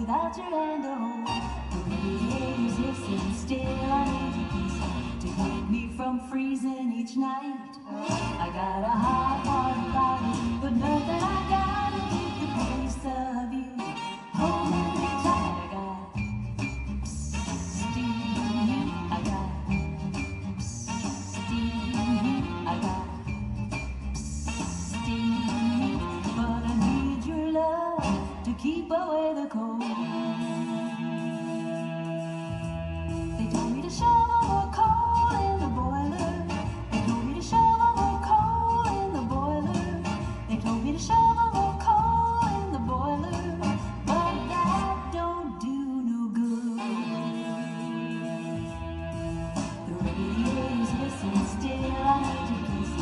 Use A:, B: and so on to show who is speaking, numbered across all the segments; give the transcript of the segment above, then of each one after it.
A: without your hand to hold. The radiator's hissing, still I need your kiss away the cold. They told me to shovel more coal in the boiler. They told me to shovel more coal in the boiler. They told me to shovel more coal in the boiler. But that don't do no good. The radiator's hissing still. I need to kiss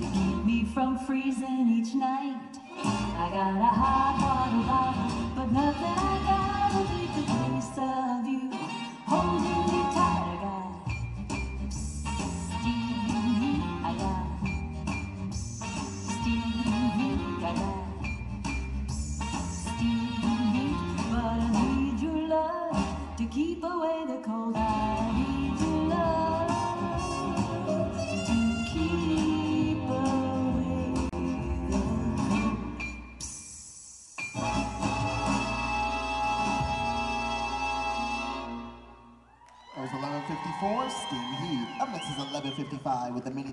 A: to keep me from freezing each night. I got a hot heart about but nothing I
B: There's 1154, Steam Heat. Up next is 1155 with the mini